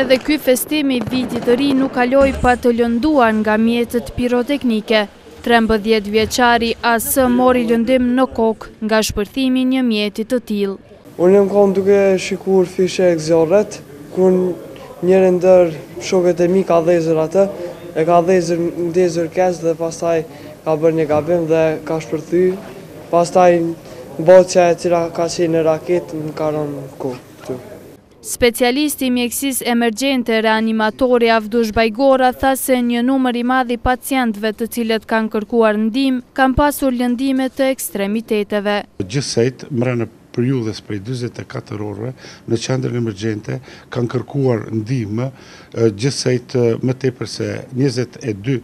Edhe ky festimi i vitit të ri nuk kaloi pa të lënduar nga mjetet piroteknike. 13 vjeçari AS mori lëndim në kokë nga shpërthimi i një mjeti të tillë. Unë jam kon duke shikuar fishekzjarret, kur njëri ndër shokët e mi ka dhezur atë, e ka dhezur ndezur keq dhe pastaj ka bërë një gabim dhe ka shpërthy, Pastaj bocja e cila ka qenë në raketë më ka rënë në kokë. Specialisti i mjekësisë emergjente, reanimatori Avdush Bajgora tha se një numër i madh i pacientëve të cilët kanë kërkuar ndihmë kanë pasur lëndime të ekstremiteteve. Gjithsejt, mrena periudhës prej njëzet e katër orëve, në qendrën emergjente kanë kërkuar ndihmë gjithsejt më tepër se njëzet e dy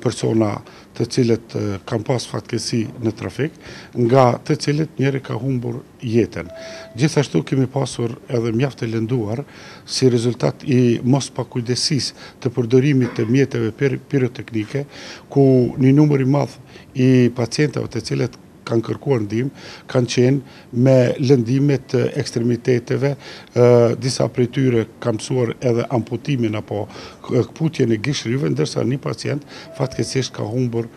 persona të cilët kanë pas fatkeqësi në trafik, nga të cilët njëri ka humbur jetën. Gjithashtu kemi pasur edhe mjaft të lënduar si rezultat i mospakujdesisë të përdorimit të mjeteve piroteknike, ku një numër i madh i pacientëve të cilët kanë kërkuar ndihmë, kanë qenë me lëndime të ekstremiteteve, disa prej tyre kanë pësuar edhe amputimin apo këputjen e gishtrinjve, ndërsa një pacient fatkeqësisht ka humbur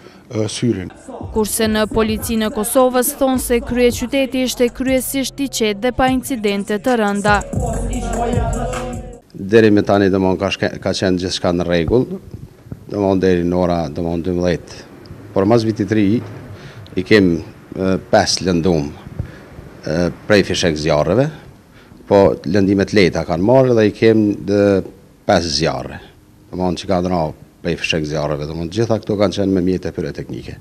syrin. Kurse në policinë e Kosovës thonë se kryeqyteti ishte kryesisht i qetë dhe pa incidente të rënda. Deri me tani domethon ka qenë gjithçka në rregull, Domthon deri në ora domthon 12. Por mas vitit t'ri i kem pesë t'lëndum prej fishekzjarreve, po lëndime t'leta kanë marrë dhe i kem dhe pesë zjarre. Domthon që kanë ra prej fishekzjarreve, domthon gjitha këto kanë qenë me mjete piroteknike.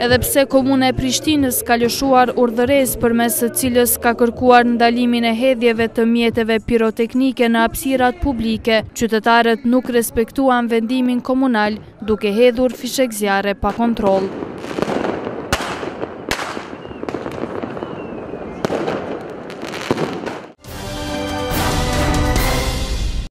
Edhe pse Komuna e Prishtinës ka lëshuar urdhëresë përmes së cilës ka kërkuar ndalimin e hedhjeve të mjeteve piroteknike në hapësirat publike, qytetarët nuk respektuan vendimin komunal, duke hedhur fishekzjarre pa kontroll.